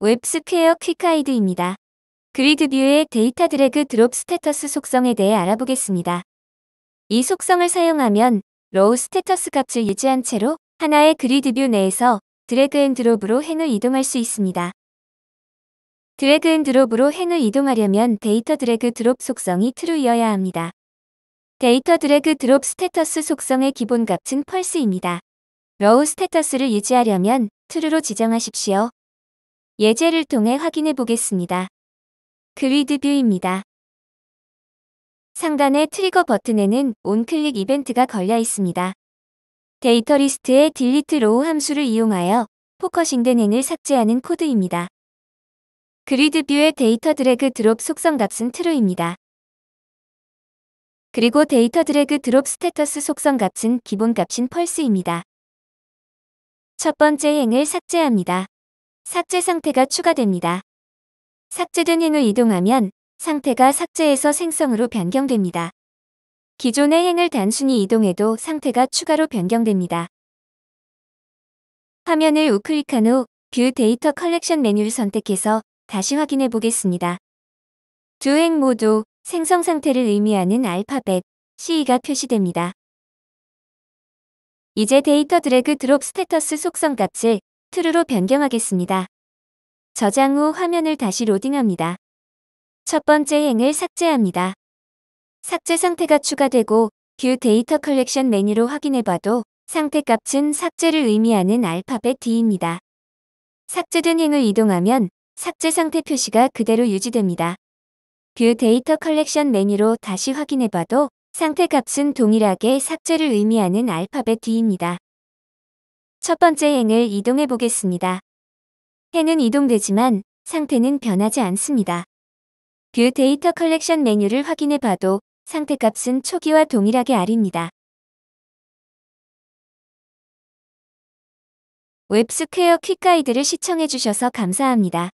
WebSquare Quick Guide입니다. 그리드 뷰의 데이터 드래그 드롭 스테터스 속성에 대해 알아보겠습니다. 이 속성을 사용하면 rowStatus 값을 유지한 채로 하나의 GridView 내에서 drag and drop으로 행을 이동할 수 있습니다. drag and drop으로 행을 이동하려면 dataDragDrop 속성이 true여야 합니다. dataDragDropStatus 속성의 기본 값은 false입니다. rowStatus를 유지하려면 true로 지정하십시오. 예제를 통해 확인해 보겠습니다. GridView입니다. 상단의 trigger 버튼에는 onclick 이벤트가 걸려 있습니다. dataList의 deleteRow 함수를 이용하여 focusing된 행을 삭제하는 코드입니다. GridView의 dataDragDrop 속성 값은 true입니다. 그리고 dataDragDropStatus 속성 값은 기본 값인 false입니다. 첫 번째 행을 삭제합니다. 삭제 상태가 추가됩니다. 삭제된 행을 이동하면 상태가 삭제에서 생성으로 변경됩니다. 기존의 행을 단순히 이동해도 상태가 추가로 변경됩니다. 화면을 우클릭한 후 View DataCollection 메뉴를 선택해서 다시 확인해 보겠습니다. 두 행 모두 생성 상태를 의미하는 알파벳 C가 표시됩니다. 이제 dataDragDropStatus 속성 값을 true로 변경하겠습니다. 저장 후 화면을 다시 로딩합니다. 첫 번째 행을 삭제합니다. 삭제 상태가 추가되고 View DataCollection 메뉴로 확인해봐도 상태 값은 삭제를 의미하는 알파벳 D입니다. 삭제된 행을 이동하면 삭제 상태 표시가 그대로 유지됩니다. View DataCollection 메뉴로 다시 확인해봐도 상태 값은 동일하게 삭제를 의미하는 알파벳 D입니다. 첫 번째 행을 이동해 보겠습니다. 행은 이동되지만 상태는 변하지 않습니다. View DataCollection 메뉴를 확인해 봐도 상태 값은 초기와 동일하게 R입니다. 웹스퀘어 퀵가이드를 시청해 주셔서 감사합니다.